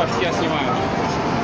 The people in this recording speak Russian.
Бачите, я снимаю.